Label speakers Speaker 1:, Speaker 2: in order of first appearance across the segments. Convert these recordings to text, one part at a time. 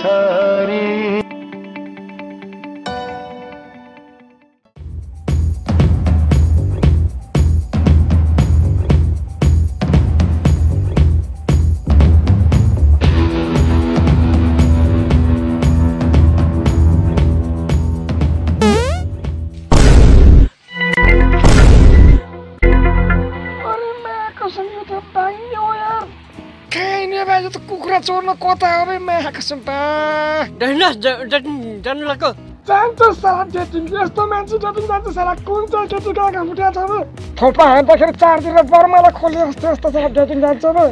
Speaker 1: सा यो त कुखुरा चोर्न कता हो बे मायाको सुम्पा
Speaker 2: डैना जानु लाग्यो
Speaker 1: जान्छ साला डेटिङ यस्तो मान्छे डेटिङ जान्छ साला कुन चाहिँ केटी गएको फुटिया छ बे थोपा हान्दाखेरि चारतिर बर्मालाई खोले जस्तो जस्तो साला डेटिङ जान्छ बे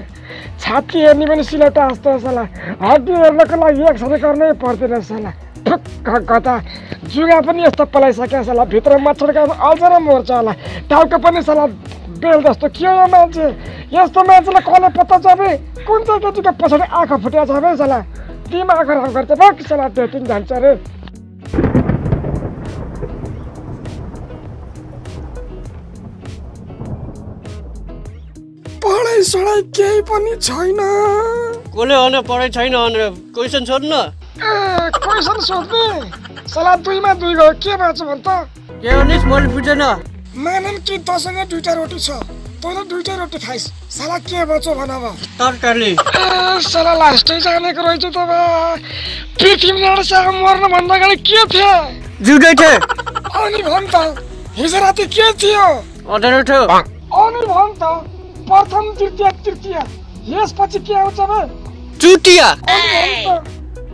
Speaker 1: छाती हेर्ने पनि सिलौटा जस्तो साला हड्डी हेर्नको लागि एक्सरे गर्नै पर्दैन साला ठुक्क कता जुगा पनि यस्तो पलाइसक्यो साला भित्र मच्छरका अझ र मर्छ होला टाउको पनि साला बेल जस्तो के हो मान्छे यस्तो मान्छेलाई कसले पत्ता छ बे कुन चाहिँ केटीको पछाडि आँखा फुटिया छ बे साला? तिमी आँखा राख गर्छ बे साला डेटिङ जान्छ अरे? पढाइ सढाइ केही पनि छैन।
Speaker 2: कसले भने पढाइ छैन भनेर क्वेसन सोध्नु?
Speaker 1: ए क्वेसन सोध्ने? सला दुईमा दुई गयो के भएछ भन् त?
Speaker 2: के भनिस् मैले बुझेन।
Speaker 1: मानन कि तसँग दुइटा रोटी छ। तँले दुइटै रोटी खाइस्। साला के भएछ भन अब?
Speaker 2: तरकारी
Speaker 1: ए साला लास्टै जानेको रहेछ त पृथ्वीनारायण शाह मर्नुभन्दा अगाडि के थियो?
Speaker 2: जिउँदै थिएँ
Speaker 1: अनि भन् त हिजो राति के थियो? अनि भन् त प्रथम तृतीय तृतीय। यसपछि के आउँछ बे
Speaker 2: चुटिया
Speaker 1: अनि भन् त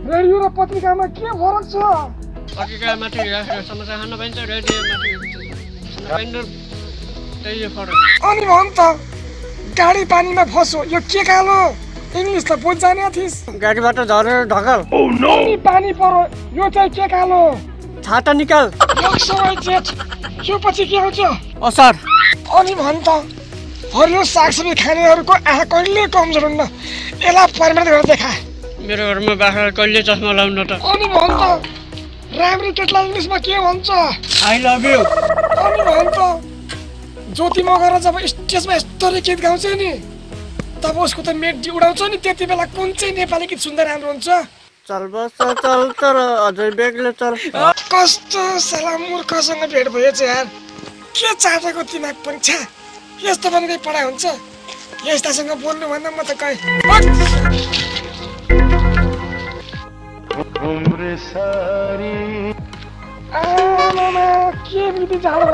Speaker 1: रेडियो र पत्रिकामा के फरक छ
Speaker 2: पत्रिकामाथि समाचार खान पाइन्छ रेडियोमाथि।
Speaker 1: अनि भन् त गाडी पानीमा फस्यो। यो के कालो? इङ्ग्लिस त बुझ जाने थिइस्।
Speaker 2: गाडीबाट झरेर ढकाल।
Speaker 1: अनि पानी परो यो चाहिँ के कालो?
Speaker 2: छाता निकाल।
Speaker 1: यो पछि के आउँछ
Speaker 2: असार।
Speaker 1: अनि भन् त हरियो सागसब्जी खानेहरूको आँखा कहिले कमजोर हुन्न? यसलाई परिमाण गरेर देखा।
Speaker 2: मेरो घरमा बाख्रा कहिले चस्मा लाउनु त?
Speaker 1: अनि भन् त राम्री केटलाई इङ्ग्लिसमा के भन्छ?
Speaker 2: आई लभ यु
Speaker 1: अनि भन् त ज्योति मगर जब स्टेजमा यस्तो गीत गाउँछ नि तब उसको त मेट उडाउँछ नि त्यति बेला कुन चाहिँ नेपाली गीत सुन्दा राम्रो हुन्छ?
Speaker 2: चल बस चल तर अझै बेग्लै चल।
Speaker 1: कस्तो साला मूर्खसँग भेट भएछ यार। के चाटेको दिमाग पनि छ यस्तो पनि केही पढाइ हुन्छ? यस्तासँग बोल्नु भन्दा म त कहीँ के बित्ति जाडो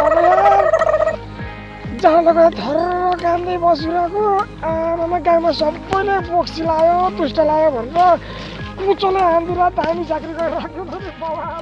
Speaker 1: जाडो गएर थर्र कान्दै बसिरहेको आमामा गाउँमा सबैले बोक्सी लायो तुष्ट लायो भनेर कुचोले हान्दिरा दामी चाकरी गरेर